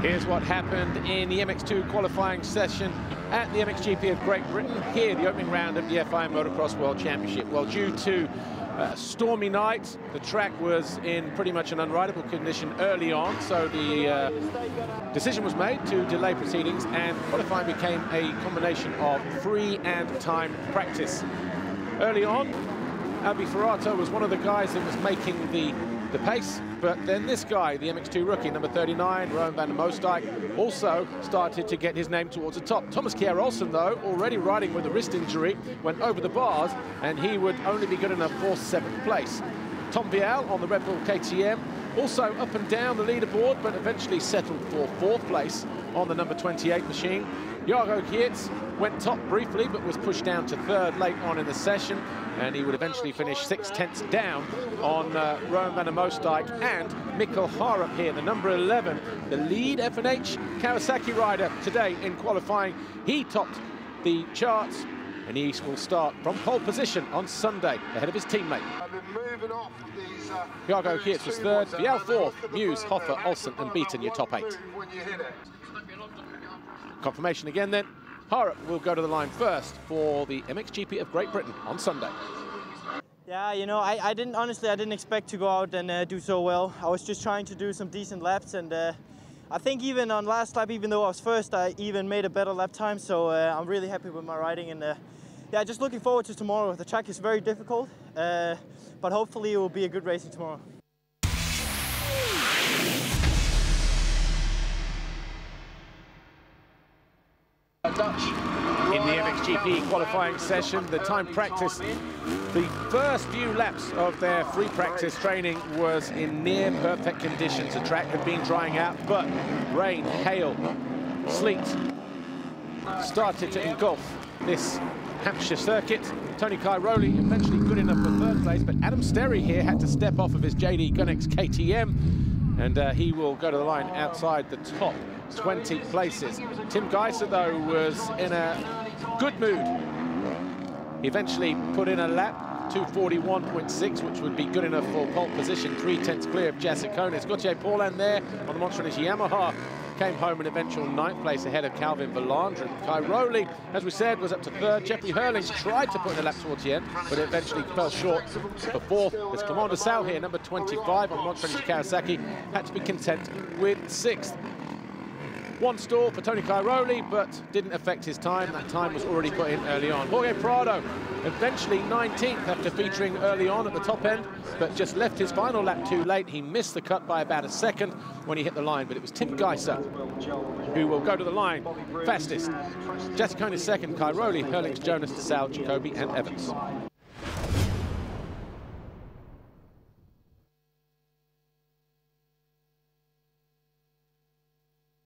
Here's what happened in the MX2 qualifying session at the MXGP of Great Britain. Here, the opening round of the FIM Motocross World Championship. Well, due to a stormy night, the track was in pretty much an unrideable condition early on, so the uh, decision was made to delay proceedings, and qualifying became a combination of free and time practice. Early on, Albi Forato was one of the guys that was making the the pace. But then this guy, the MX2 rookie, number 39, Rowan van der Moosdijk, also started to get his name towards the top. Thomas Kjær Olsen, though, already riding with a wrist injury, went over the bars, and he would only be good enough for seventh place. Tom Vialle on the Red Bull KTM, also up and down the leaderboard, but eventually settled for fourth place on the number 28 machine. Jago Geerts went top briefly, but was pushed down to third late on in the session, and he would eventually finish six tenths down on uh, Rowan van der and Mikkel Haarup here, the number 11, the lead F&H Kawasaki rider today in qualifying. He topped the charts, and he will start from pole position on Sunday ahead of his teammate. Jago Geerts was third, Vialle fourth, Mewse, Hofer, Olsen and Beaton your top eight. Confirmation again then. Haarup will go to the line first for the MXGP of Great Britain on Sunday. Yeah, you know, I, I didn't, honestly, I didn't expect to go out and uh, do so well. I was just trying to do some decent laps and uh, I think even on last lap, even though I was first, I even made a better lap time. So uh, I'm really happy with my riding and uh, yeah, just looking forward to tomorrow. The track is very difficult, uh, but hopefully it will be a good racing tomorrow. In MXGP qualifying session, the time practice, the first few laps of their free practice training was in near perfect conditions. The track had been drying out, but rain, hail, sleet started to engulf this Hampshire circuit. Tony Cairoli eventually good enough for third place, but Adam Sterry here had to step off of his JD Gunnex KTM, and uh, he will go to the line outside the top 20 places. Tim Gajser, though, was in a good mood. He eventually put in a lap, 241.6, which would be good enough for pole position, three tenths clear of Jasikonis. Gauthier Paulin there on the Montreal Yamaha came home in eventual ninth place ahead of Calvin Vlaanderen. Cairoli, as we said, was up to third. Jeffrey Herlings tried to put in a lap towards the end, but it eventually fell short for fourth. There's Clement Desalle here, number 25 on Montreal Kawasaki, had to be content with sixth. One stall for Tony Cairoli, but didn't affect his time. That time was already put in early on. Jorge Prado, eventually 19th after featuring early on at the top end, but just left his final lap too late. He missed the cut by about a second when he hit the line, but it was Tim Gajser who will go to the line fastest. Jasikonis second, Cairoli, Herlings, Jonass, DeSalle, Jacobi, and Evans.